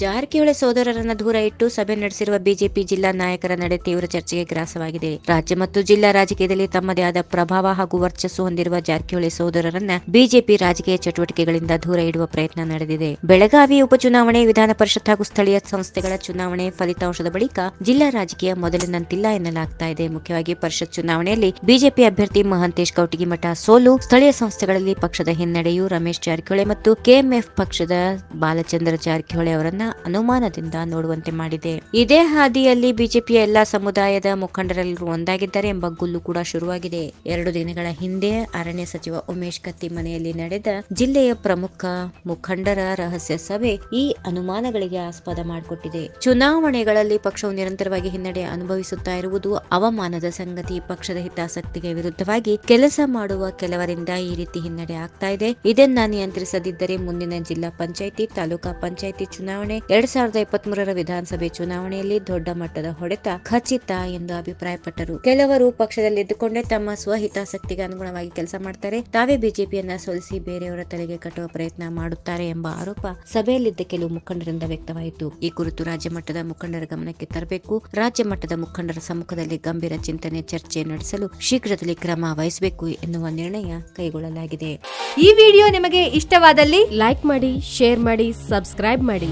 ಜಾರಕಿಹೊಳಿ ಸೋದರರನ್ನ ದೂರ ಇಟ್ಟು ಸಭೆ ನಡೆಸಿರುವ ಬಿಜೆಪಿ ಜಿಲ್ಲಾ ನಾಯಕರ ನಡೆ ತೀವ್ರ ಚರ್ಚೆಗೆ ಗ್ರಾಸವಾಗಿದೆ. ರಾಜ್ಯ ಮತ್ತು ಜಿಲ್ಲಾ ರಾಜಕೀಯದಲ್ಲಿ ತಮ್ಮದೇ ಆದ ಪ್ರಭಾವ ಹಾಗೂ ವರ್ಚಸ್ಸು ಹೊಂದಿರುವ ಜಾರಕಿಹೊಳಿ ಸೋದರರನ್ನ ಬಿಜೆಪಿ ರಾಜಕೀಯ ಚಟುವಟಿಕೆಗಳಿಂದ ದೂರ ಇಡುವ ಪ್ರಯತ್ನ ನಡೆದಿದೆ. ಬೆಳಗಾವಿ ಉಪಚುನಾವಣೆ, ವಿಧಾನ ಪರಿಷತ್ ಹಾಗೂ ಸ್ಥಳೀಯ ಸಂಸ್ಥೆಗಳ ಚುನಾವಣೆ ಫಲಿತಾಂಶದ ಬಳಿಕ ಜಿಲ್ಲಾ ರಾಜಕೀಯ ಮೊದಲಿನಂತಿಲ್ಲ ಎನ್ನಲಾಗ್ತಾ ಇದೆ. ಮುಖ್ಯವಾಗಿ ಪರಿಷತ್ ಚುನಾವಣೆಯಲ್ಲಿ ಬಿಜೆಪಿ ಅಭ್ಯರ್ಥಿ ಮಹಾಂತೇಶ್ ಕೌಟಿಗಿಮಠ ಸೋಲು, ಸ್ಥಳೀಯ ಸಂಸ್ಥೆಗಳಲ್ಲಿ ಪಕ್ಷದ ಹಿನ್ನಡೆಯು ರಮೇಶ್ ಜಾರಕಿಹೊಳಿ ಮತ್ತು ಕೆಎಂಎಫ್ ಪಕ್ಷದ ಬಾಲಚಂದ್ರ ಜಾರಕಿಹೊಳಿ ಅವರನ್ನ ಅನುಮಾನದಿಂದ ನೋಡುವಂತೆ ಮಾಡಿದೆ. ಇದೇ ಹಾದಿಯಲ್ಲಿ ಬಿಜೆಪಿಯ ಎಲ್ಲಾ ಸಮುದಾಯದ ಮುಖಂಡರೆಲ್ಲರೂ ಒಂದಾಗಿದ್ದಾರೆ ಎಂಬ ಗುಲ್ಲು ಕೂಡ ಶುರುವಾಗಿದೆ. ಎರಡು ದಿನಗಳ ಹಿಂದೆ ಅರಣ್ಯ ಸಚಿವ ಉಮೇಶ್ ಕತ್ತಿ ಮನೆಯಲ್ಲಿ ನಡೆದ ಜಿಲ್ಲೆಯ ಪ್ರಮುಖ ಮುಖಂಡರ ರಹಸ್ಯ ಸಭೆ ಈ ಅನುಮಾನಗಳಿಗೆ ಆಸ್ಪದ ಮಾಡಿಕೊಟ್ಟಿದೆ. ಚುನಾವಣೆಗಳಲ್ಲಿ ಪಕ್ಷವು ನಿರಂತರವಾಗಿ ಹಿನ್ನಡೆ ಅನುಭವಿಸುತ್ತಾ ಇರುವುದು ಅವಮಾನದ ಸಂಗತಿ. ಪಕ್ಷದ ಹಿತಾಸಕ್ತಿಗೆ ವಿರುದ್ಧವಾಗಿ ಕೆಲಸ ಮಾಡುವ ಕೆಲವರಿಂದ ಈ ರೀತಿ ಹಿನ್ನಡೆ ಆಗ್ತಾ ಇದೆ. ಇದನ್ನ ನಿಯಂತ್ರಿಸದಿದ್ದರೆ ಮುಂದಿನ ಜಿಲ್ಲಾ ಪಂಚಾಯಿತಿ, ತಾಲೂಕಾ ಪಂಚಾಯಿತಿ ಚುನಾವಣೆ ಎರಡ್ ಸಾವಿರದ ಇಪ್ಪತ್ತ್ ಮೂರರ ವಿಧಾನಸಭೆ ಚುನಾವಣೆಯಲ್ಲಿ ದೊಡ್ಡ ಮಟ್ಟದ ಹೊಡೆತ ಖಚಿತ ಎಂದು ಅಭಿಪ್ರಾಯಪಟ್ಟರು. ಕೆಲವರು ಪಕ್ಷದಲ್ಲಿದ್ದುಕೊಂಡೇ ತಮ್ಮ ಸ್ವಹಿತಾಸಕ್ತಿಗೆ ಅನುಗುಣವಾಗಿ ಕೆಲಸ ಮಾಡ್ತಾರೆ. ತಾವೇ ಬಿಜೆಪಿಯನ್ನ ಸೋಲಿಸಿ ಬೇರೆಯವರ ತಲೆಗೆ ಕಟ್ಟುವ ಪ್ರಯತ್ನ ಮಾಡುತ್ತಾರೆ ಎಂಬ ಆರೋಪ ಸಭೆಯಲ್ಲಿದ್ದ ಕೆಲವು ಮುಖಂಡರಿಂದ ವ್ಯಕ್ತವಾಯಿತು. ಈ ಕುರಿತು ರಾಜ್ಯ ಮಟ್ಟದ ಮುಖಂಡರ ಗಮನಕ್ಕೆ ತರಬೇಕು. ರಾಜ್ಯ ಮಟ್ಟದ ಮುಖಂಡರ ಸಮ್ಮುಖದಲ್ಲಿ ಗಂಭೀರ ಚಿಂತನೆ, ಚರ್ಚೆ ನಡೆಸಲು ಶೀಘ್ರದಲ್ಲಿ ಕ್ರಮ ವಹಿಸಬೇಕು ಎನ್ನುವ ನಿರ್ಣಯ ಕೈಗೊಳ್ಳಲಾಗಿದೆ. ಈ ವಿಡಿಯೋ ನಿಮಗೆ ಇಷ್ಟವಾದಲ್ಲಿ ಲೈಕ್ ಮಾಡಿ, ಶೇರ್ ಮಾಡಿ, ಸಬ್ಸ್ಕ್ರೈಬ್ ಮಾಡಿ.